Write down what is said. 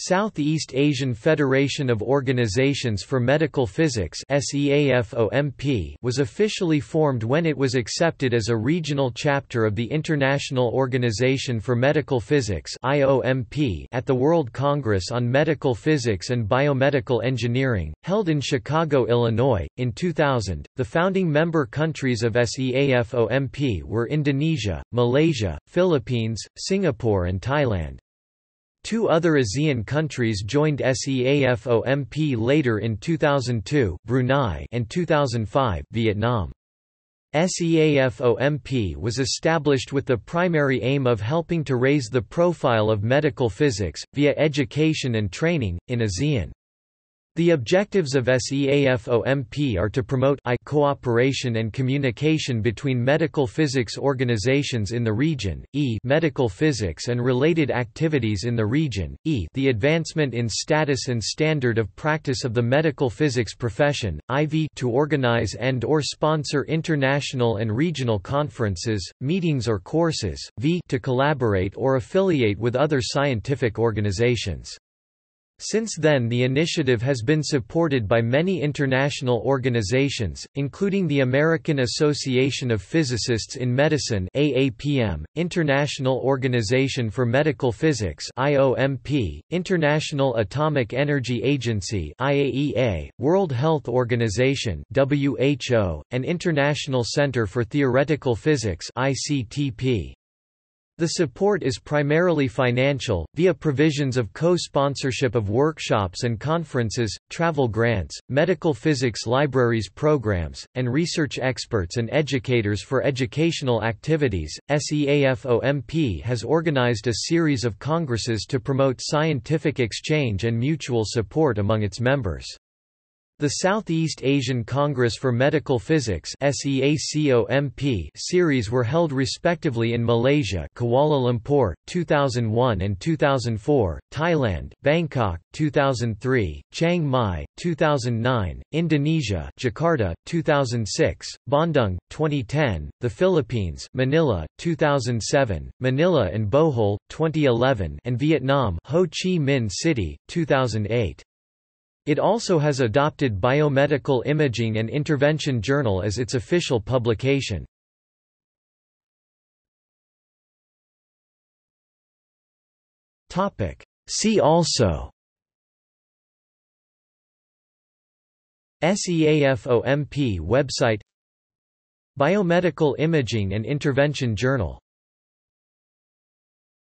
Southeast Asian Federation of Organizations for Medical Physics was officially formed when it was accepted as a regional chapter of the International Organization for Medical Physics at the World Congress on Medical Physics and Biomedical Engineering, held in Chicago, Illinois. In 2000, the founding member countries of SEAFOMP were Indonesia, Malaysia, Philippines, Singapore and Thailand. Two other ASEAN countries joined SEAFOMP later in 2002 Brunei and 2005 Vietnam. SEAFOMP was established with the primary aim of helping to raise the profile of medical physics, via education and training, in ASEAN. The objectives of SEAFOMP are to promote I cooperation and communication between medical physics organizations in the region, e medical physics and related activities in the region, e the advancement in status and standard of practice of the medical physics profession, iv to organize and or sponsor international and regional conferences, meetings or courses, v to collaborate or affiliate with other scientific organizations. Since then the initiative has been supported by many international organizations, including the American Association of Physicists in Medicine AAPM, International Organization for Medical Physics IOMP, International Atomic Energy Agency IAEA, World Health Organization WHO, and International Center for Theoretical Physics ICTP. The support is primarily financial, via provisions of co-sponsorship of workshops and conferences, travel grants, medical physics libraries programs, and research experts and educators for educational activities. SEAFOMP has organized a series of congresses to promote scientific exchange and mutual support among its members. The Southeast Asian Congress for Medical Physics series were held respectively in Malaysia Kuala Lumpur, 2001 and 2004, Thailand, Bangkok, 2003, Chiang Mai, 2009, Indonesia Jakarta, 2006, Bandung, 2010, the Philippines Manila, 2007, Manila and Bohol, 2011 and Vietnam Ho Chi Minh City, 2008. It also has adopted Biomedical Imaging and Intervention Journal as its official publication. See also SEAFOMP website Biomedical Imaging and Intervention Journal